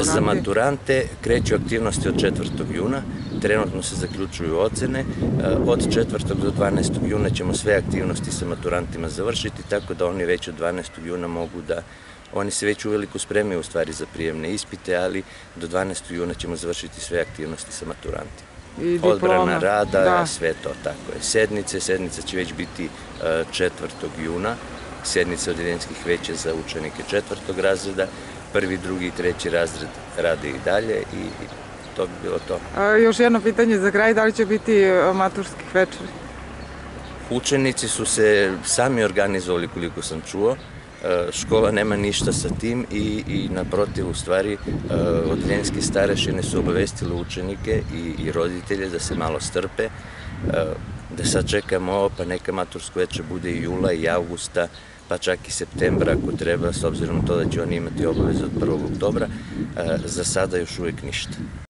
maturanti? Za maturante kreću aktivnosti od 4. juna, trenutno se zaključuju ocene, od 4. do 12. juna ćemo sve aktivnosti sa maturantima završiti, tako da oni već od 12. juna mogu da Oni se već uveliko spremaju u stvari za prijemne ispite, ali do 12. juna ćemo završiti sve aktivnosti sa maturantima. Odbrana rada, Da. sve to, tako je. Sednice, sednica će već biti e, 4. juna, sednica odeljenskih veća za učenike četvrtog razreda, prvi, drugi i treći razred rade i dalje i to bi bilo to. A, još jedno pitanje za kraj, da li će biti e, maturskih večeri? Učenici su se sami organizovali koliko sam čuo, E, škola nema ništa sa tim i, i naprotiv u stvari e, odeljenske starešine su obavestile učenike i, i roditelje da se malo strpe, da sad čekamo ovo pa neka matursko veče bude i jula i avgusta, pa čak i septembra ako treba, s obzirom to da će oni imati obavezu od 1. oktobra, za sada još uvek ništa.